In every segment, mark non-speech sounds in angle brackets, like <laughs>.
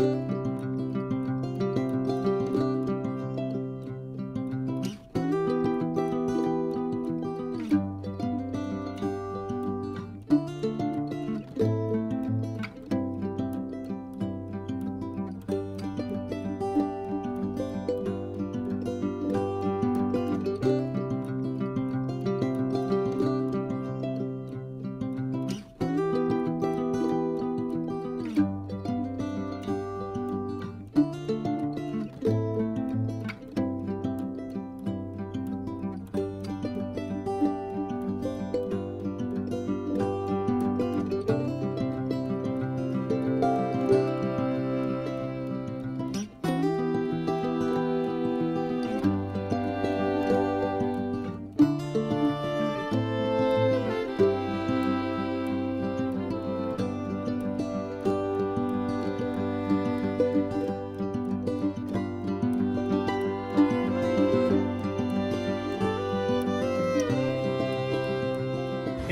Hey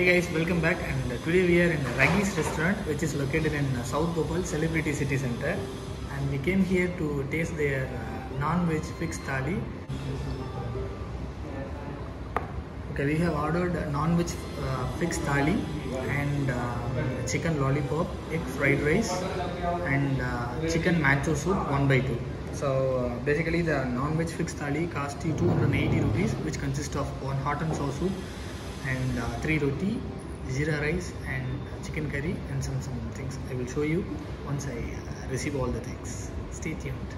guys, welcome back and uh, today we are in Rageez restaurant which is located in uh, South Bopal Celebrity City Center and we came here to taste their uh, non-veg fixed thali. Okay, we have ordered non-veg uh, fixed thali and uh, chicken lollipop, egg fried rice and uh, chicken manchow soup 1 by 2. So basically the non-veg fixed thali cost you 280 rupees which consists of one hot and sour soup and uh, three roti, zira rice and chicken curry and some some things. I will show you once I uh, receive all the things. Stay tuned.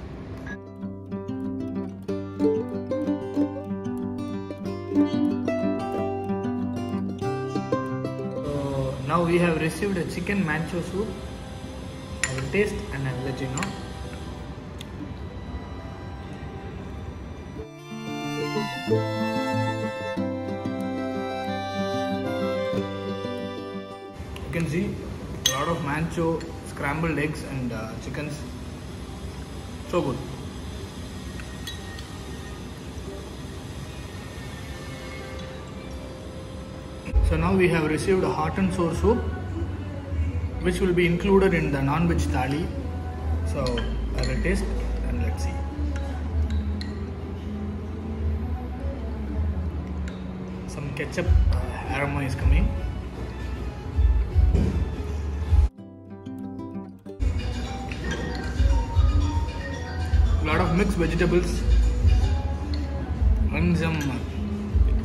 So now we have received a chicken manchow soup. I will taste and I will let you know. Mancho, scrambled eggs and uh, chickens. So good. So now we have received a hot and sour soup which will be included in the non-veg thali. So I will taste and let's see. Some ketchup uh, aroma is coming. Mixed vegetables and some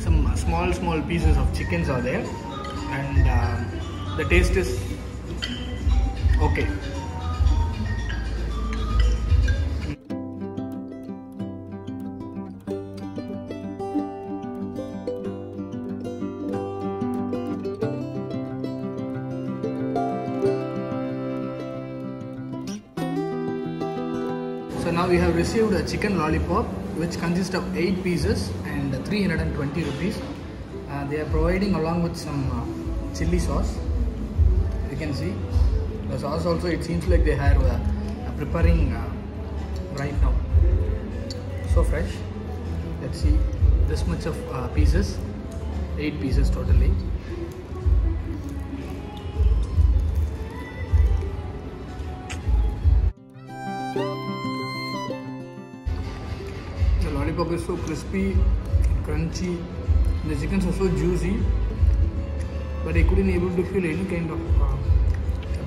some small small pieces of chickens are there. And uh, the taste is okay So now we have received a chicken lollipop which consists of 8 pieces and 320 rupees. Uh, they are providing along with some uh, chili sauce. You can see the sauce also it seems like they are uh, preparing uh, right now. So fresh. Let's see this much of uh, pieces, 8 pieces totally. Lollipop is so crispy, crunchy. The chickens are so juicy, but I couldn't able to feel any kind of uh,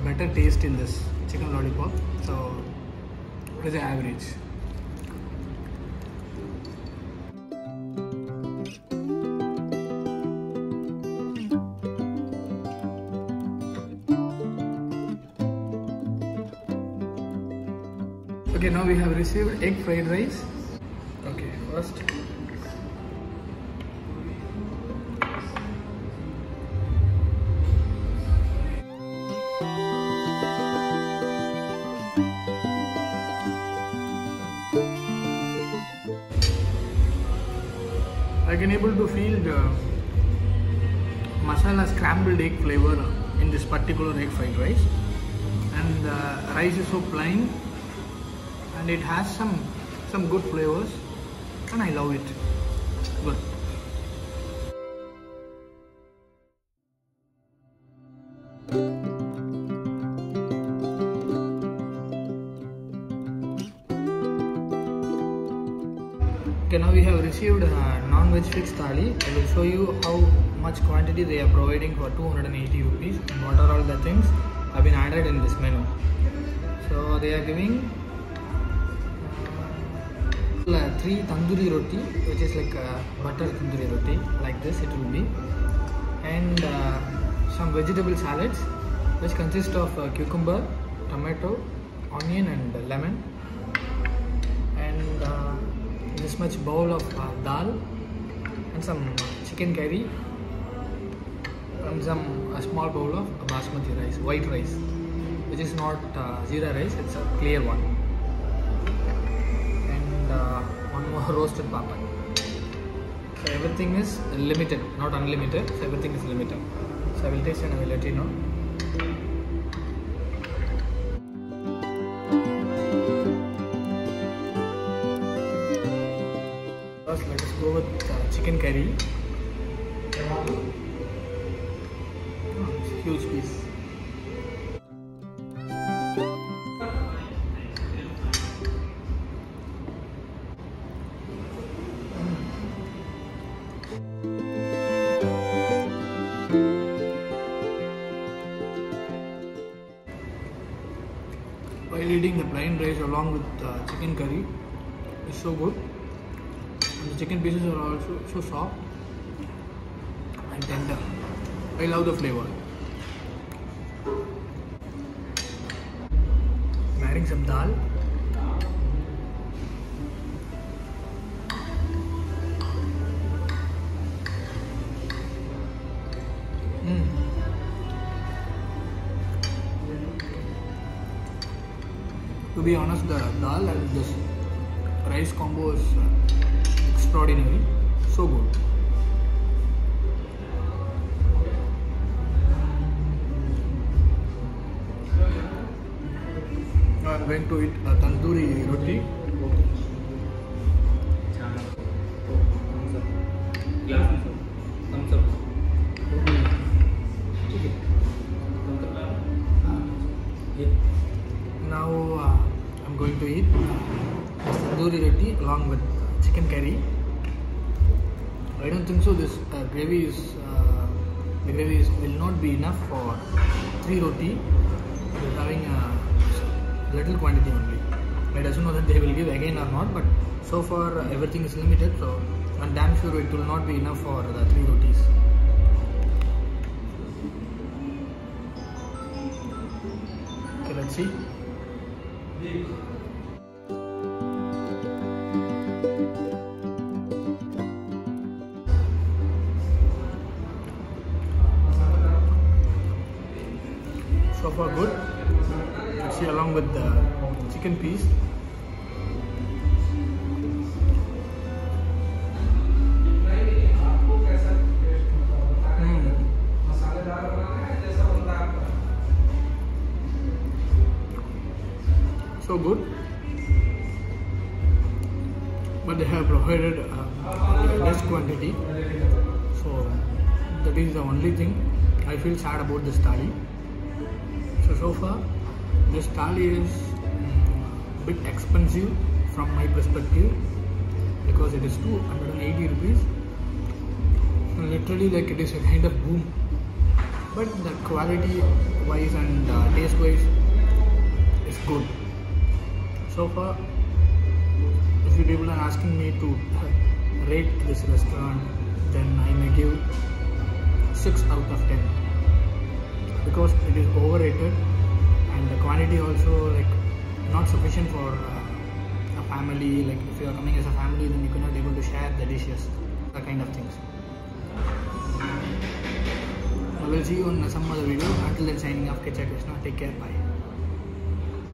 better taste in this chicken lollipop. So what is the average. Okay, now we have received egg fried rice. Can able to feel the masala scrambled egg flavor in this particular egg fried rice and the rice is so plain and it has some some good flavors and I love it. Good. Okay, now we have received uh, non-veg fixed thali. I will show you how much quantity they are providing for 280 rupees and what are all the things have been added in this menu. So they are giving uh, three tandoori roti, which is like a butter tandoori roti, like this it will be, and uh, some vegetable salads, which consist of uh, cucumber, tomato, onion, and lemon, uh, this much bowl of uh, dal and some chicken curry and some a small bowl of basmati rice, white rice, which is not uh, zira rice, it's a clear one, and uh, one more <laughs> roasted papad. So everything is limited, not unlimited. So everything is limited. So I will taste and I will let you know. Go with uh, chicken curry. Oh, it's huge piece. While eating the plain rice along with uh, chicken curry, is so good. The chicken pieces are also so soft and tender. I love the flavor. I'm adding some dal. Mm. To be honest, the dal and this rice combo is uh, extraordinary. So good. I'm going to eat a tandoori roti. Now uh, I'm going to eat along with uh, chicken curry. I don't think so. This uh, gravy is uh, the gravy is, will not be enough for three roti. We're having a little quantity only. I doesn't know that they will give again or not, but so far uh, everything is limited. So I'm damn sure it will not be enough for the three rotis. Okay, let's see. With the chicken piece. Mm. So good. But they have provided uh, less quantity. So that is the only thing I feel sad about this thali. So so far, this thali is a bit expensive from my perspective because it is 280 rupees. Literally, like it is a kind of boom. But the quality wise and uh, taste wise is good. So far, if you people are asking me to rate this restaurant, then I may give 6 out of 10 because it is overrated also like not sufficient for uh, a family. Like if you are coming as a family then you cannot able to share the dishes that kind of things. I will see you on some other video. Until then signing off. Kicha Krishna. Take care. Bye